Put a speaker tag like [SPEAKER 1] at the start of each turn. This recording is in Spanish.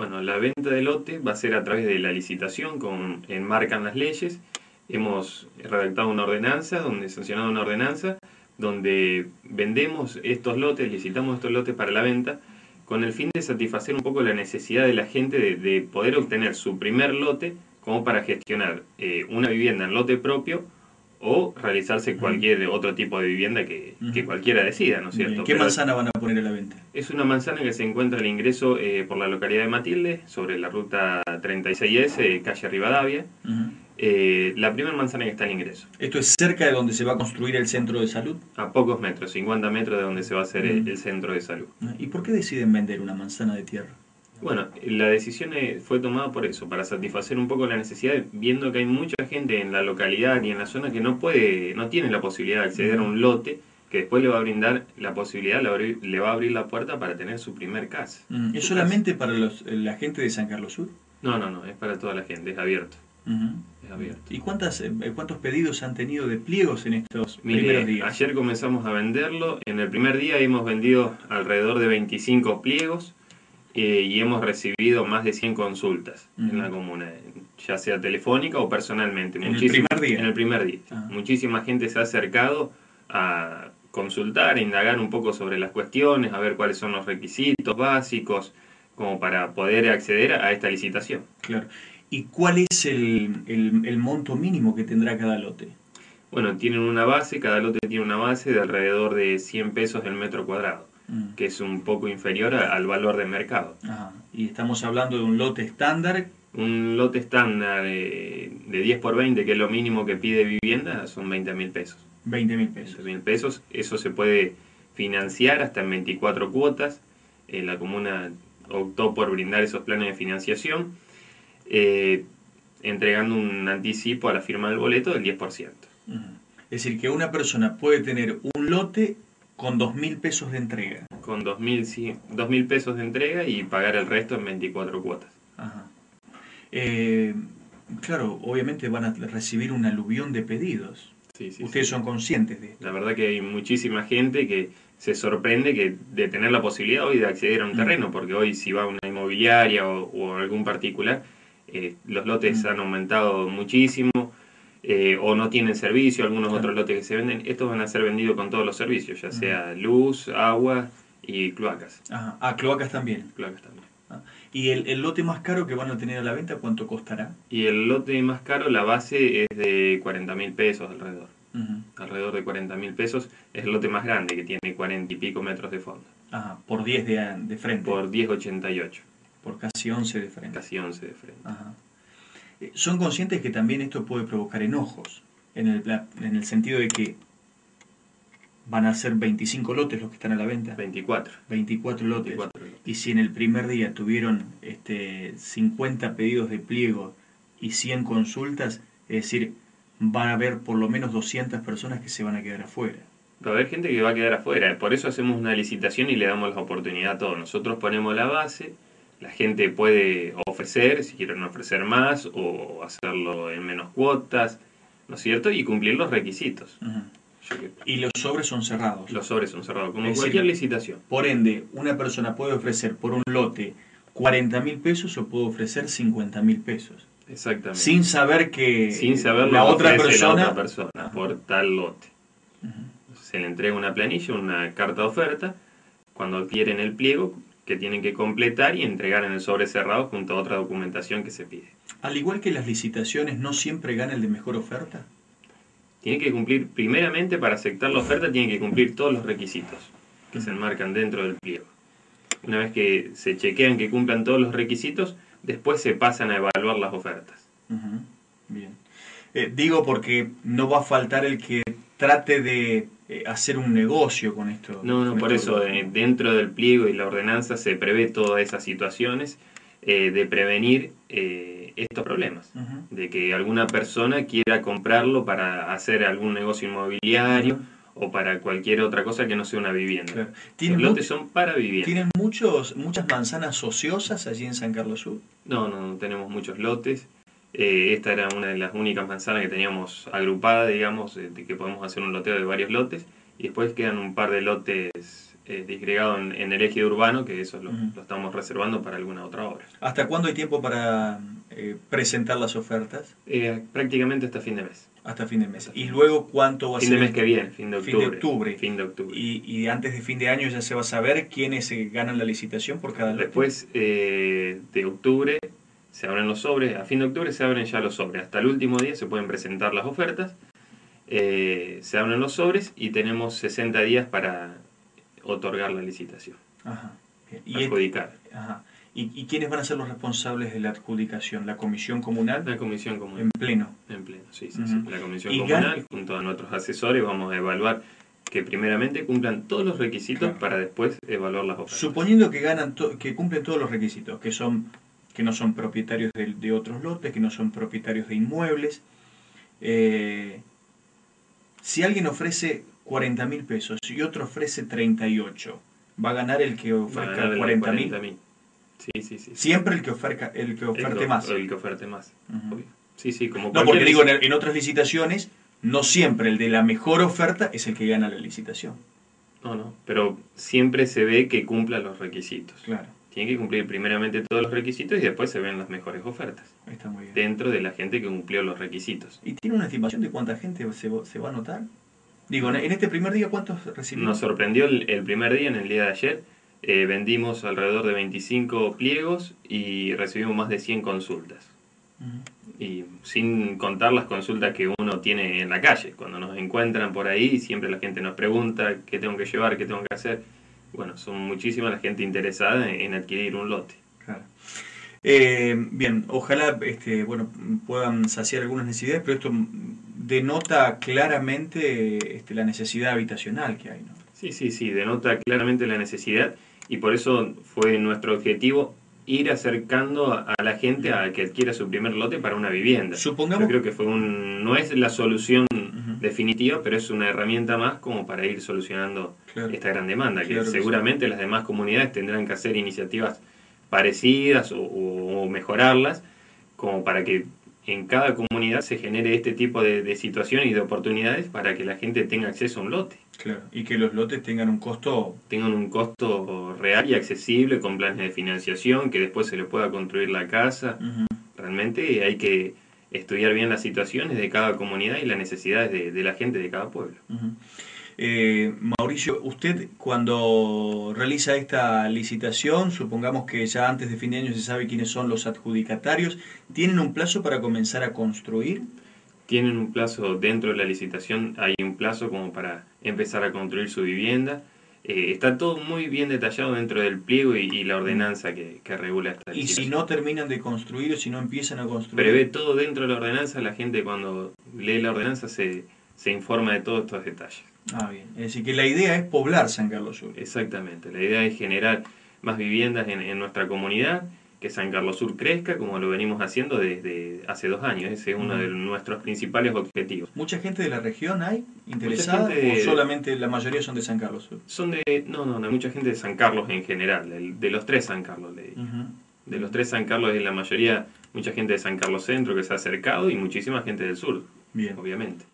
[SPEAKER 1] Bueno, la venta de lote va a ser a través de la licitación, con enmarcan las leyes. Hemos redactado una ordenanza, donde sancionado una ordenanza, donde vendemos estos lotes, licitamos estos lotes para la venta, con el fin de satisfacer un poco la necesidad de la gente de, poder obtener su primer lote como para gestionar eh, una vivienda en lote propio o realizarse cualquier otro tipo de vivienda que, cualquiera decida, ¿no es cierto?
[SPEAKER 2] ¿Qué manzana van a poner a la venta?
[SPEAKER 1] Es una manzana que se encuentra al ingreso eh, por la localidad de Matilde, sobre la ruta 36S, calle Rivadavia. Eh, la primera manzana que está al ingreso.
[SPEAKER 2] ¿Esto es cerca de donde se va a construir el centro de salud?
[SPEAKER 1] A pocos metros, 50 metros de donde se va a hacer el centro de salud.
[SPEAKER 2] ¿Y por qué deciden vender una manzana de tierra?
[SPEAKER 1] Bueno, la decisión eh, fue tomada por eso, para satisfacer un poco la necesidad, viendo que hay mucha gente en la localidad y en la zona que no puede, no tiene la posibilidad de acceder a un lote que después le va a brindar la posibilidad, le va a abrir la puerta para tener su primer casa.
[SPEAKER 2] ¿Es solamente para los, la gente de San Carlos Sur?
[SPEAKER 1] No, no, no, es para toda la gente, es abierto.
[SPEAKER 2] Es abierto. ¿Y cuántas, eh, cuántos pedidos han tenido de pliegos en estos primeros días?
[SPEAKER 1] Ayer comenzamos a venderlo. En el primer día hemos vendido alrededor de 25 pliegos eh, y hemos recibido más de 100 consultas en la comuna, ya sea telefónica o personalmente.
[SPEAKER 2] ¿En el primer día?
[SPEAKER 1] En el primer día. Ah. Muchísima gente se ha acercado a consultar, a indagar un poco sobre las cuestiones, a ver cuáles son los requisitos básicos, como para poder acceder a esta licitación.
[SPEAKER 2] Claro. ¿Y cuál es el, el monto mínimo que tendrá cada lote?
[SPEAKER 1] Bueno, tienen una base, cada lote tiene una base de alrededor de 100 pesos el metro cuadrado. Mm. que es un poco inferior al valor de mercado.
[SPEAKER 2] Y estamos hablando de un lote estándar.
[SPEAKER 1] Un lote estándar de, 10 por 20, que es lo mínimo que pide vivienda, son 20 mil pesos.
[SPEAKER 2] 20 mil pesos.
[SPEAKER 1] 20 mil pesos. Eso se puede financiar hasta en 24 cuotas. Eh, la comuna optó por brindar esos planes de financiación, eh, entregando un anticipo a la firma del boleto del 10%.
[SPEAKER 2] Es decir, que una persona puede tener un lote con dos mil pesos de entrega.
[SPEAKER 1] Con dos mil, sí, dos mil pesos de entrega y pagar el resto en 24 cuotas. Ajá.
[SPEAKER 2] Eh, claro, obviamente van a recibir un aluvión de pedidos. Sí, sí, Ustedes son conscientes de esto.
[SPEAKER 1] La verdad que hay muchísima gente que se sorprende que de tener la posibilidad hoy de acceder a un mm. terreno, porque hoy si va a una inmobiliaria o, algún particular, eh, los lotes mm. han aumentado muchísimo, eh, o no tienen servicio, algunos otros lotes que se venden, estos van a ser vendidos con todos los servicios, ya sea luz, agua y cloacas.
[SPEAKER 2] Ajá. Ah, cloacas también.
[SPEAKER 1] Cloacas también.
[SPEAKER 2] Ah. ¿Y el, lote más caro que van a tener a la venta, cuánto costará?
[SPEAKER 1] Y el lote más caro, la base es de 40 mil pesos alrededor. Alrededor de 40 mil pesos es el lote más grande, que tiene 40 y pico metros de fondo.
[SPEAKER 2] Ajá, por 10 de, de frente.
[SPEAKER 1] Por 10,88.
[SPEAKER 2] Por casi 11 de frente.
[SPEAKER 1] Casi 11 de frente. Ajá.
[SPEAKER 2] Eh, son conscientes que también esto puede provocar enojos, en el, en el sentido de que van a ser 25 lotes los que están a la venta.
[SPEAKER 1] 24.
[SPEAKER 2] 24 lotes. Y si en el primer día tuvieron este, 50 pedidos de pliego y 100 consultas, es decir, van a haber por lo menos 200 personas que se van a quedar afuera.
[SPEAKER 1] Va a haber gente que va a quedar afuera. Por eso hacemos una licitación y le damos la oportunidad a todos. Nosotros ponemos la base la gente puede ofrecer, si quieren ofrecer más, o hacerlo en menos cuotas, ¿no es cierto? Y cumplir los requisitos.
[SPEAKER 2] Y los sobres son cerrados.
[SPEAKER 1] Los sobres son cerrados, como cualquier licitación.
[SPEAKER 2] Por ende, una persona puede ofrecer por un lote 40 mil pesos o puede ofrecer 50 mil pesos.
[SPEAKER 1] Exactamente.
[SPEAKER 2] Sin saber que
[SPEAKER 1] Sin saber la, otra persona, la otra persona por tal lote. Se le entrega una planilla, una carta de oferta. Cuando adquieren el pliego, que tienen que completar y entregar en el sobre cerrado junto a otra documentación que se pide.
[SPEAKER 2] Al igual que las licitaciones, ¿no siempre gana el de mejor oferta?
[SPEAKER 1] Tiene que cumplir, primeramente para aceptar la oferta, tiene que cumplir todos los requisitos que se enmarcan dentro del pliego. Una vez que se chequean que cumplan todos los requisitos, después se pasan a evaluar las ofertas.
[SPEAKER 2] Bien. Eh, digo porque no va a faltar el que trate de eh, hacer un negocio con esto.
[SPEAKER 1] No, no, por eso eh, dentro del pliego y la ordenanza se prevé todas esas situaciones eh, de prevenir estos problemas, de que alguna persona quiera comprarlo para hacer algún negocio inmobiliario. o para cualquier otra cosa que no sea una vivienda. Los lotes son para vivienda.
[SPEAKER 2] ¿Tienen muchos, muchas manzanas ociosas allí en San Carlos Sur?
[SPEAKER 1] No, no, tenemos muchos lotes. Eh, esta era una de las únicas manzanas que teníamos agrupada, digamos, de que podemos hacer un loteo de varios lotes. Y después quedan un par de lotes eh, disgregado en, en, el eje urbano, que eso lo, estamos reservando para alguna otra obra.
[SPEAKER 2] ¿Hasta cuándo hay tiempo para eh, presentar las ofertas?
[SPEAKER 1] Eh, prácticamente hasta fin de mes.
[SPEAKER 2] Hasta fin de mes.
[SPEAKER 1] Hasta
[SPEAKER 2] ¿Y
[SPEAKER 1] fin
[SPEAKER 2] luego cuánto va a
[SPEAKER 1] Fin
[SPEAKER 2] ser?
[SPEAKER 1] de mes que viene, fin de
[SPEAKER 2] Fin de
[SPEAKER 1] octubre. Fin de octubre.
[SPEAKER 2] Y, y antes de fin de año ya se va a saber quiénes eh, ganan la licitación por cada lote.
[SPEAKER 1] Después eh, de octubre se abren los sobres, a fin de octubre se abren ya los sobres. Hasta el último día se pueden presentar las ofertas, eh, se abren los sobres y tenemos 60 días para otorgar la licitación,
[SPEAKER 2] Ajá. Y,
[SPEAKER 1] adjudicar.
[SPEAKER 2] ajá. ¿Y, y quiénes van a ser los responsables de la adjudicación? ¿La comisión comunal?
[SPEAKER 1] La comisión comunal.
[SPEAKER 2] En pleno.
[SPEAKER 1] En pleno, sí, sí, sí. La comisión comunal, junto a nuestros asesores, vamos a evaluar que primeramente cumplan todos los requisitos
[SPEAKER 2] Claro.
[SPEAKER 1] para después evaluar las ofertas.
[SPEAKER 2] Suponiendo que ganan que cumplen todos los requisitos, que son que no son propietarios de, de otros lotes, que no son propietarios de inmuebles. eh, si alguien ofrece 40 mil pesos y otro ofrece 38, ¿va a ganar el que ofrezca
[SPEAKER 1] el
[SPEAKER 2] 40 mil?
[SPEAKER 1] 40.000. Sí, sí, sí.
[SPEAKER 2] Siempre el que, oferca, el que oferte más.
[SPEAKER 1] El que oferte más. Sí, sí, como
[SPEAKER 2] No, porque digo, en, en otras licitaciones, no siempre el de la mejor oferta es el que gana la licitación.
[SPEAKER 1] No, no, pero siempre se ve que cumpla los requisitos.
[SPEAKER 2] Claro,
[SPEAKER 1] Tiene que cumplir primeramente todos los requisitos y después se ven las mejores ofertas
[SPEAKER 2] está muy bien.
[SPEAKER 1] dentro de la gente que cumplió los requisitos.
[SPEAKER 2] ¿Y tiene una estimación de cuánta gente se, va- se va a anotar? Digo, en- este primer día, ¿cuántos recibimos?
[SPEAKER 1] Nos sorprendió el, el primer día, en el día de ayer, eh, vendimos alrededor de 25 pliegos y recibimos más de 100 consultas. Y sin contar las consultas que uno tiene en la calle, cuando nos encuentran por ahí, siempre la gente nos pregunta qué tengo que llevar, qué tengo que hacer. Bueno, son muchísima la gente interesada en, en adquirir un lote.
[SPEAKER 2] Claro. Eh, bien, ojalá este, bueno, puedan saciar algunas necesidades, pero esto denota claramente este, la necesidad habitacional que hay. ¿no?
[SPEAKER 1] Sí, sí, sí, denota claramente la necesidad y por eso fue nuestro objetivo ir acercando a, la gente a que adquiera su primer lote para una vivienda.
[SPEAKER 2] Supongamos
[SPEAKER 1] Yo creo que fue un, no es la solución definitiva, pero es una herramienta más como para ir solucionando
[SPEAKER 2] Claro.
[SPEAKER 1] esta gran demanda,
[SPEAKER 2] Claro
[SPEAKER 1] que
[SPEAKER 2] que
[SPEAKER 1] seguramente las demás comunidades tendrán que hacer iniciativas parecidas o mejorarlas, como para que en cada comunidad se genere este tipo de, de situaciones y de oportunidades para que la gente tenga acceso a un lote
[SPEAKER 2] Claro, y que los lotes tengan un costo
[SPEAKER 1] tengan un costo real y accesible con planes de financiación, que después se le pueda construir la casa. Realmente hay que estudiar bien las situaciones de cada comunidad y las necesidades de, de la gente de cada pueblo.
[SPEAKER 2] Eh, Mauricio, usted cuando realiza esta licitación, supongamos que ya antes de fin de año se sabe quiénes son los adjudicatarios, ¿tienen un plazo para comenzar a construir?
[SPEAKER 1] Tienen un plazo dentro de la licitación, hay un plazo como para empezar a construir su vivienda. Eh, está todo muy bien detallado dentro del pliego y, y la ordenanza que, que regula esta
[SPEAKER 2] Y si no terminan de construir o si no empiezan a construir.
[SPEAKER 1] Prevé todo dentro de la ordenanza, la gente cuando lee la ordenanza se, se informa de todos estos detalles.
[SPEAKER 2] Ah, bien. Es decir, que la idea es poblar San Carlos Sur.
[SPEAKER 1] Exactamente, la idea es generar más viviendas en, en nuestra comunidad, que San Carlos Sur crezca como lo venimos haciendo desde hace dos años. Ese es uno de nuestros principales objetivos.
[SPEAKER 2] ¿Mucha gente de la región hay interesada
[SPEAKER 1] gente
[SPEAKER 2] o solamente la mayoría son de San Carlos Sur?
[SPEAKER 1] Son de, no, no, no, mucha gente de San Carlos en general, de, los tres San Carlos. le digo. De los tres San Carlos es la mayoría, mucha gente de San Carlos Centro que se ha acercado y muchísima gente del sur,
[SPEAKER 2] Bien.
[SPEAKER 1] obviamente.